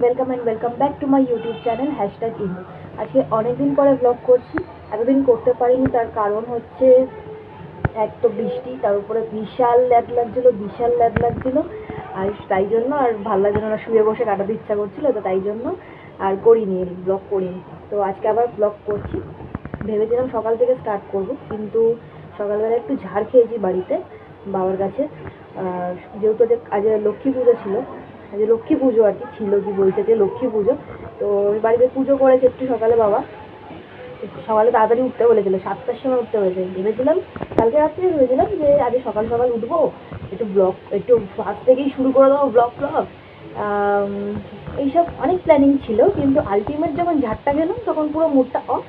Welcome and welcome back to my YouTube channel hashtag emo আজকে অনেকদিন পরে blog করছি, এতদিন করতে পারিনি, তার কারণ হচ্ছে এক তো বৃষ্টি, তার উপরে বিশাল ল্যাদ লাগছিল, বিশাল ল্যাদ লাগছিল, আর তাই জন্য আর ভালো লাগছিল না শুয়ে বসে কাটাতে ইচ্ছা করছিল, তো তাই জন্য আর করিনি ব্লগ করিনি। তো আজকে আবার ব্লগ করছি, ভেবেছিলাম সকাল থেকে স্টার্ট করব, কিন্তু সকালবেলা একটু ঝাড় খেয়েছি বাড়িতে, বাবার কাছে যেহেতু আজ আজ লক্ষ্মী পুজো ছিল আজ লক্ষ্মী পুজো আর কি ছিল কি বলছে যে লক্ষ্মী পুজো। তো বাড়িতে পুজো করেছে একটু সকালে বাবা। সকালে তাড়াতাড়ি উঠতে বলেছিল, সাতটার সময় উঠতে বলেছে ভেবেছিলাম কালকে রাত্রে ভেবেছিলাম যে আজ সকাল সকাল উঠবো, একটু ব্লগ, একটু ফার্স্ট থেকেই শুরু করে দেবো ব্লগ ব্লগ এইসব অনেক প্ল্যানিং ছিল, কিন্তু আলটিমেট যখন ঝাড়টা গেলাম তখন পুরো মুডটা অফ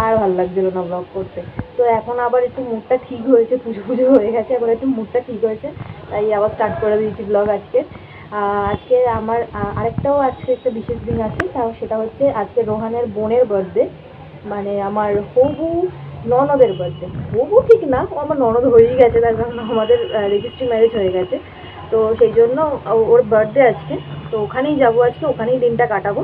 আর ভালো লাগছিল না ব্লগ করতে। তো এখন আবার একটু মুডটা ঠিক হয়েছে পুজো পুজো হয়ে গেছে, এখন একটু মুডটা ঠিক হয়েছে, তাই আবার স্টার্ট করে দিয়েছি ব্লগ আজকে। আজকে আমার আরেকটাও আজকে একটা বিশেষ দিন আছে, তাও সেটা হচ্ছে আজকে রোহানের বোনের বার্থডে মানে আমার হবু ননদের বার্থডে হবু ঠিক না আমার ননদ হয়েই গেছে তার কারণ আমাদের রেজিস্ট্রি ম্যারেজ হয়ে গেছে। তো সেই জন্য ওর বার্থডে আজকে। তো ওখানেই যাব আজকে, ওখানেই দিনটা কাটাবো।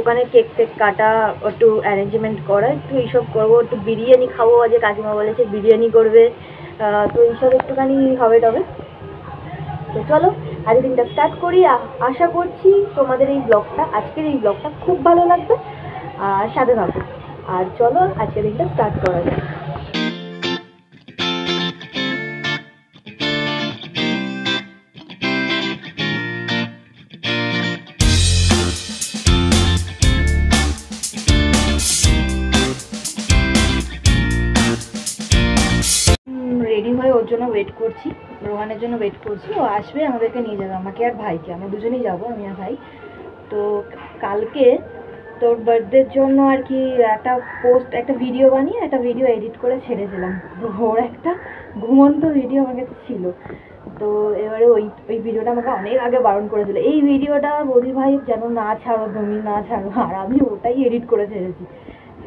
ওখানে কেক টেক কাটা, একটু অ্যারেঞ্জমেন্ট করা, একটু এইসব করব, একটু বিরিয়ানি খাব, আজকে কাকিমা বলেছে বিরিয়ানি করবে। তো এইসব একটুখানি হবে তবে তো চলো আজকে দিনটা স্টার্ট করি। আশা করছি তোমাদের এই ব্লগটা আজকের এই ব্লগটা খুব ভালো লাগবে। আর সাথে থাকো। আর চলো, আজকের দিনটা স্টার্ট করা যাক। রেডি হয়ে ওর জন্য ওয়েট করছি। রোহানের জন্য ওয়েট করছি। ও আসবে, আমাদেরকে নিয়ে যাবে। আমাকে আর ভাইকে, আমরা দুজনেই যাব, আমি আর ভাই। তো কালকে তোর বার্থডের জন্য আর কি একটা পোস্ট একটা ভিডিও বানিয়ে, একটা ভিডিও এডিট করে ছেড়েছিলাম ওর একটা ঘুমন্ত ভিডিও আমার কাছে ছিল। তো এবারে ওই ওই ভিডিওটা আমাকে অনেক আগে বারণ করেছিল। এই ভিডিওটা বৌদি ভাই যেন না ছাড়ো তুমি না ছাড়ো। আর আমি ওটাই এডিট করে ছেড়েছি।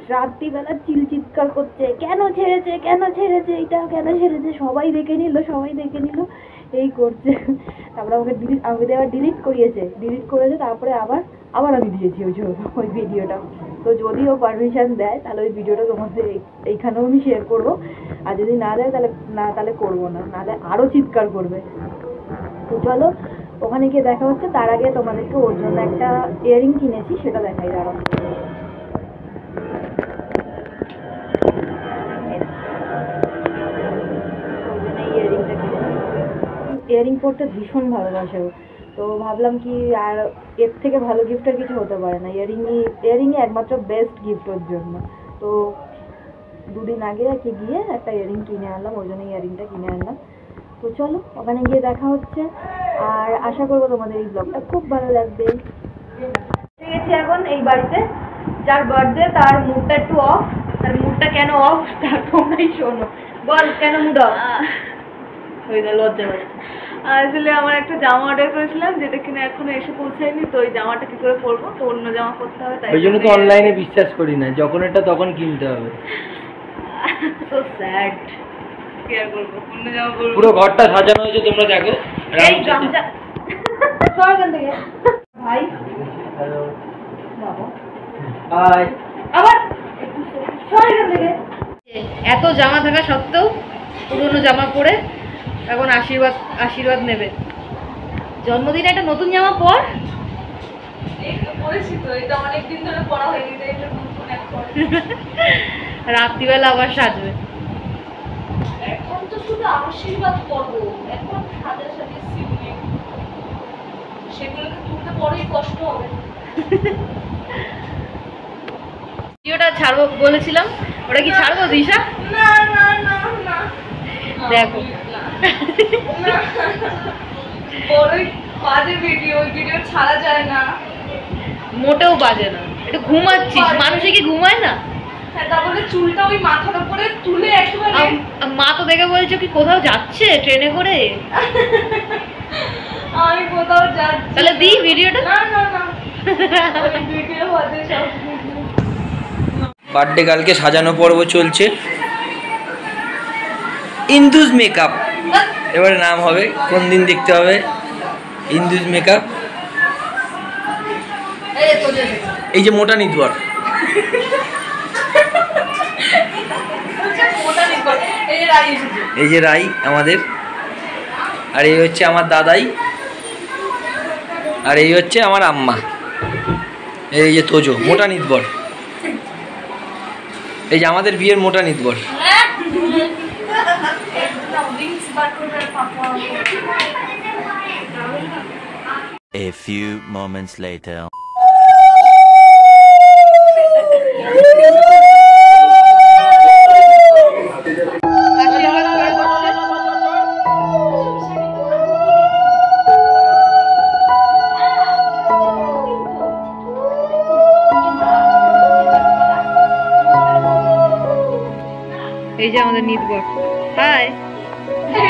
রাত্রিবেলা চিল চিৎকার করছে, কেন ছেড়েছে কেন ছেড়েছে, এটা কেন ছেড়েছে, সবাই দেখে নিল, সবাই দেখে নিল, এই করছে। তারপরে আমাকে ডিলিট আমাকে আবার ডিলিট করিয়েছে ডিলিট করেছে, তারপরে আবার আবার আমি দিয়েছি ওই ওই ভিডিওটা তো যদি ও পারমিশন দেয়, তাহলে ওই ভিডিওটা তোমাদের এই- এইখানেও আমি শেয়ার করব। আর যদি না দেয়, তাহলে, না, তাহলে করব না। না দেয় আরও চিৎকার করবে। তো চলো, ওখানে গিয়ে দেখা হচ্ছে। তার আগে তোমাদেরকে ওর জন্য একটা ইয়ারিং কিনেছি, সেটা দেখাই দাঁড়াও। ইয়ারিং পরতে ভীষণ ভালোবাসে ও। তো ভাবলাম কি আর এর থেকে ভালো গিফট আর কিছু হতে পারে না। ইয়ারিংই ইয়ারিংই একমাত্র বেস্ট গিফট ওর জন্য। তো দুদিন আগে আর কি গিয়ে একটা ইয়ারিং কিনে আনলাম ওই জন্য ইয়ারিংটা কিনে আনলাম। তো চলো ওখানে গিয়ে দেখা হচ্ছে। আর আশা করব তোমাদের এই ব্লগটা খুব ভালো লাগবে। গেছি এখন এই বাড়িতে। যার বার্থডে তার মুডটা একটু অফ তার মুডটা কেন অফ তার তোমরাই শোনো। বল কেন মুড অফ হয়ে গেল লজ্জা পাচ্ছে আসলে আমার একটা জামা অর্ডার করেছিলাম যেটা কিনা এখনও এসে পৌঁছায়নি তো ওই জামাটা কি করে পরবো? তো অন্য জামা পরতে হবে তাই ওই জন্য তো অনলাইনে বিশ্বাস করি না যখন এটা তখন কিনতে হবে। সো স্যাড কি আর অন্য জামা পরবো। পুরো ঘরটা সাজানো হয়েছে তোমরা দেখো। এই গামছা সর এখান থেকে। ভাই। বাবা। হাই আবার। সর এখান থেকে। এত জামা থাকা সত্ত্বেও পুরনো জামা পরে এখন আশীর্বাদ আশীর্বাদ নেবে। জন্মদিনে একটা নতুন জামা পর? রাত্রিবেলা আবার সাজবে। এখন তো শুধু আশীর্বাদ করব এখন সাজা সাজি সেগুলোকে তুলতে পরেই কষ্ট হবে। ভিডিওটা ছাড়বো বলেছিলাম ওটা কি ছাড়বো দিশা? না না না না। দেখো। বড়ই বাজে ভিডিও ওই ভিডিও ছাড়া যায় না। মোটেও বাজে না। একটু ঘুমাচ্ছিস মানুষে কি ঘুমায় না? হ্যাঁ তারপরে চুলটা ওই মাথার উপরে তুলে একেবারে আম- আম- মা তো দেখে বলছো কি কোথাও যাচ্ছে ট্রেনে করে? আমি কোথাও যাচ্ছি তাহলে দি ভিডিওটা না না না। ভিডিও বাজে সব বার্থডে কালকে সাজানো পর্ব চলছে। ইন্দুজ মেকআপ এবারে নাম হবে, কোন দিন দেখতে হবে? ইন্দুজ মেকআপ এই যে মোটা নিতবর। এই যে রাই আমাদের। আর এই হচ্ছে আমার দাদাই। আর এই হচ্ছে আমার আম্মা। এই যে তোজো, মোটা নিতবর। এই যে আমাদের বিয়ের মোটা নিতবর। A few moments later. এই যে আমাদের নিতবর হাই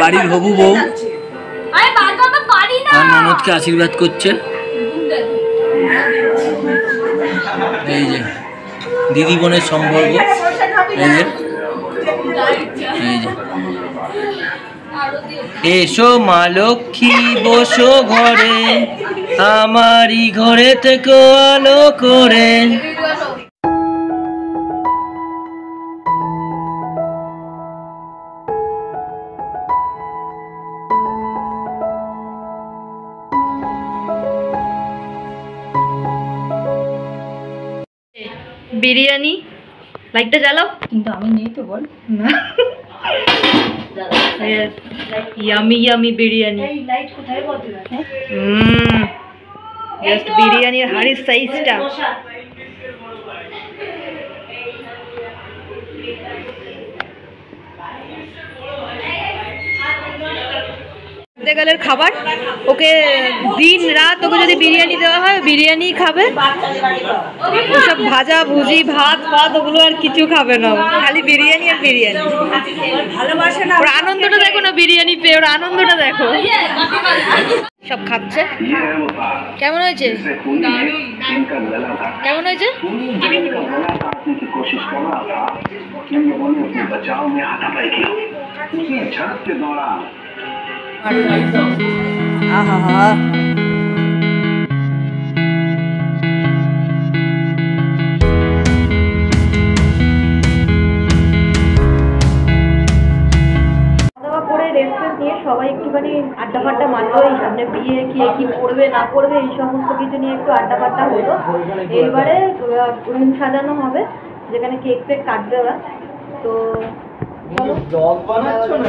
বাড়ির হবু বউ। আর ননদকে আশীর্বাদ করছে। এই যে দিদি বোনের সম্পর্ক। এই যে এই যে। এসো মা লক্ষ্মী বসো ঘরে। আমারই ঘরে থেকে আলো করে। বিরিয়ানি? লাইটটা জ্বালাও। কিন্তু আমি নেই তো বল। না। Yummy yummy biryani. লাইট কোথায় বিরিয়ানির হাড়ির সাইজটা গেলের খাবার ওকে দিন রাত ওকে যদি বিরিয়ানি দেওয়া হয় বিরিয়ানি খাবে ওসব ভাজা ভুজি ভাত ফাত ওগুলো আর কিছু খাবে না ও। খালি বিরিয়ানি আর বিরিয়ানি ভালোবাসে না ওর আনন্দটা দেখো না বিরিয়ানি পেয়ে ওর আনন্দটা দেখো সব খাচ্ছে কেমন হয়েছে কেমন হয়েছে कोशिश कर रहा था इन लोगों ने अपने बचाव में हाथापाई की उसी झड़प के दौरान আহা সবাই একটুখানি আড্ডা ফাড্ডা মারলো এই সামনে বিয়ে কি কি করবে না করবে এই সমস্ত কিছু নিয়ে একটু আড্ডা ফাড্ডা হলো এইবারে রুম সাজানো হবে যেখানে কেক ফেক কাটবে ওরা। তো চলো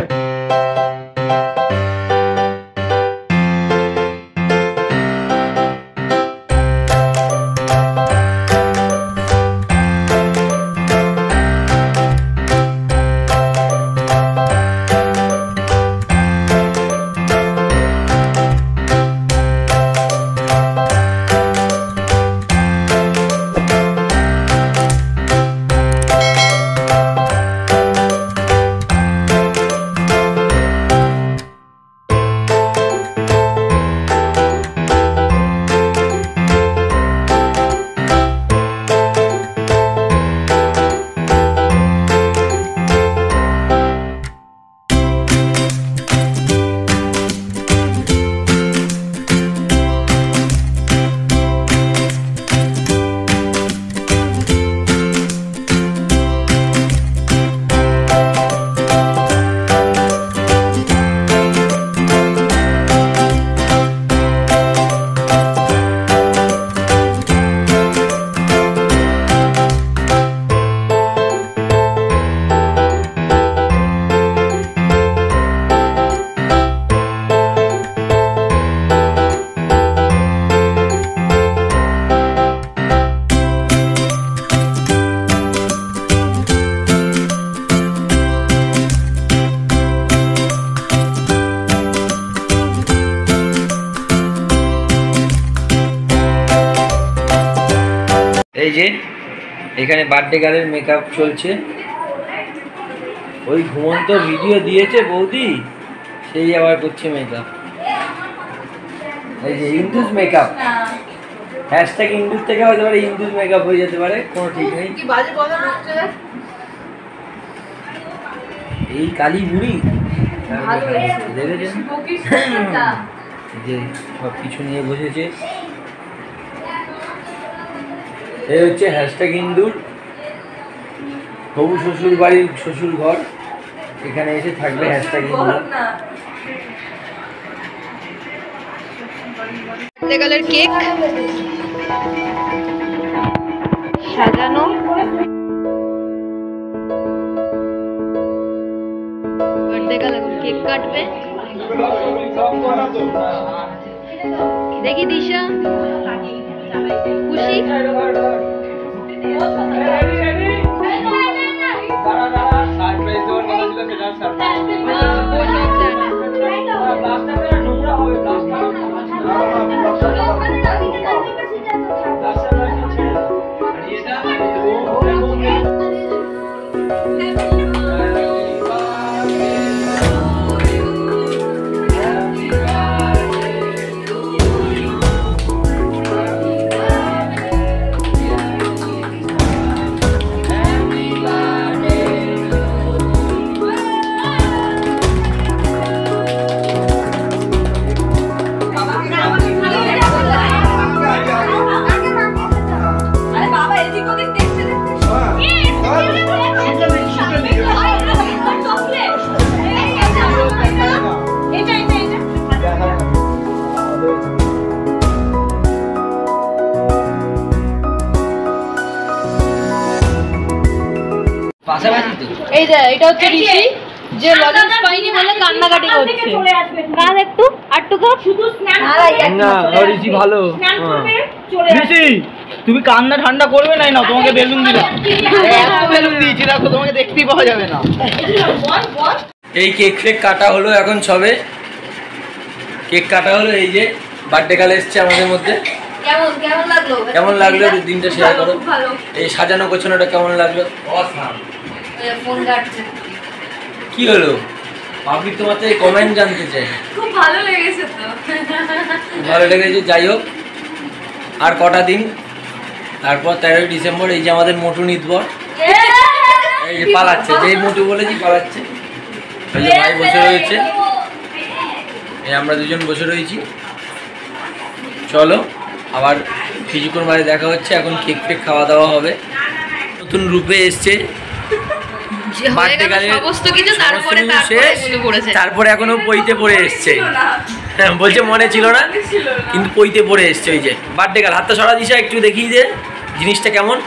এই যে এখানে বার্থডে গার্লের মেকআপ চলছে। ওই ঘুমন্ত ভিডিও দিয়েছে বৌদি সেই আবার করছে মেকআপ এই যে ইন্দুস মেকআপ হ্যাশট্যাগ ইন্দুস থেকে হতে পারে ইন্দুস মেকআপ হয়ে যেতে পারে কোনো ঠিক নেই। এই কালী বুড়ি দেখেছেন যে সব কিছু নিয়ে বসেছে। এই হচ্ছে হ্যাশট্যাগ ইন্দুর হবু শ্বশুর বাড়ির শ্বশুর ঘর এখানে এসে থাকবে হ্যাশট্যাগ ইন্দুর বার্থডে কেক। সাজানো। কেক কাটবে। দেখি দিশা। खुशी এই যে এটা হচ্ছে ঋষি যে লজেন্স পাইনি বলে কান্নাকাটি করছে। একটু আটটু কাপ না ঋষি ভালো। ঋষি তুমি কান্না ঠান্ডা করবে নাই না তোমাকে বেলুন দিলাম। এত বেলুন দিয়েছি দেখো তোমাকে দেখতেই পাওয়া যাবে না। এই কেক ফেক কাটা হলো এখন সবে। কেক কাটা হলো এই যে বার্থডে কাল এসছে আমাদের মধ্যে। কেমন কেমন লাগল? কেমন লাগল? দিনটা? শেয়ার করো। এই সাজানো গোছানোটা কেমন লাগল? ফোন কাটছে। কি হলো? পাবলিক তোমার থেকে কমেন্ট জানতে চাই খুব ভালো লেগেছে তো। ভালো লেগেছে যাই হোক। আর কটা দিন? তারপর তেরোই ডিসেম্বর এই যে আমাদের মোটু নিতবর এই যে পালাচ্ছে যেই মোটু বলেছি পালাচ্ছে। ওই যে ভাই বসে রয়েছে। এই আমরা দুজন বসে রয়েছি। চলো আবার কিছুক্ষণ বাদে দেখা হচ্ছে এখন কেক ফেক খাওয়া দাওয়া হবে। নতুন রূপে এসছে birthday girl এর সমস্ত কিছু তারপরে এখনও পইতে পড়ে এসছে। হ্যাঁ বলছে মনে ছিল না কিন্তু পইতে পড়ে এসছে ওই যে। বার্থডে গাল হাতটা সরা দিশা একটু দেখিয়ে দে জিনিসটা কেমন?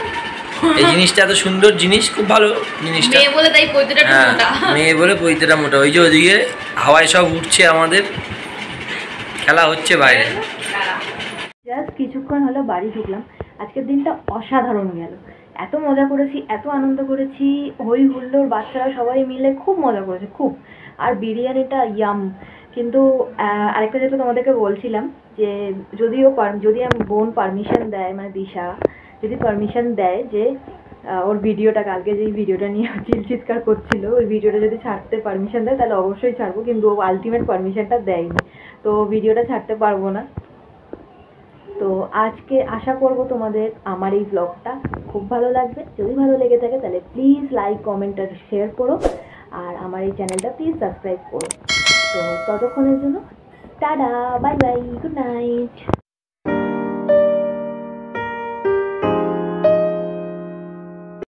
এই জিনিসটা এত সুন্দর জিনিস খুব ভালো জিনিসটা। মেয়ে বলে তাই পৈতেটা হ্যাঁ মোটা। মেয়ে বলে পইতেটা মোটা। ওই যে ওদিকে হাওয়ায় সব উঠছে আমাদের। খেলা হচ্ছে বাইরে। জাস্ট কিছুক্ষণ হলো বাড়ি ঢুকলাম। আজকের দিনটা অসাধারণ গেল। এত মজা করেছি, এত আনন্দ করেছি, হই হুল্লোর বাচ্চারা সবাই মিলে খুব মজা করেছে, খুব। আর বিরিয়ানিটা ইয়াম কিন্তু আরেকটা যেটা তোমাদেরকে বলছিলাম, যে যদিও যদি আমি বোন পারমিশন দেয় মানে দিশা, যদি পারমিশন দেয় যে ওর ভিডিওটা, কালকে যেই ভিডিওটা নিয়ে চিল চিৎকার করছিল, ওই ভিডিওটা যদি ছাড়তে পারমিশন দেয়, তাহলে অবশ্যই ছাড়বো, কিন্তু ও আলটিমেট পারমিশনটা দেয়নি। তো ভিডিওটা ছাড়তে পারব না। তো আজকে আশা করব তোমাদের আমার এই ব্লগটা খুব ভালো লাগবে। যদি ভালো লেগে থাকে তাহলে প্লিজ লাইক কমেন্ট আর শেয়ার করো। আর আমার এই চ্যানেলটা প্লিজ সাবস্ক্রাইব করো। তো ততক্ষণের জন্য, tata bye bye good night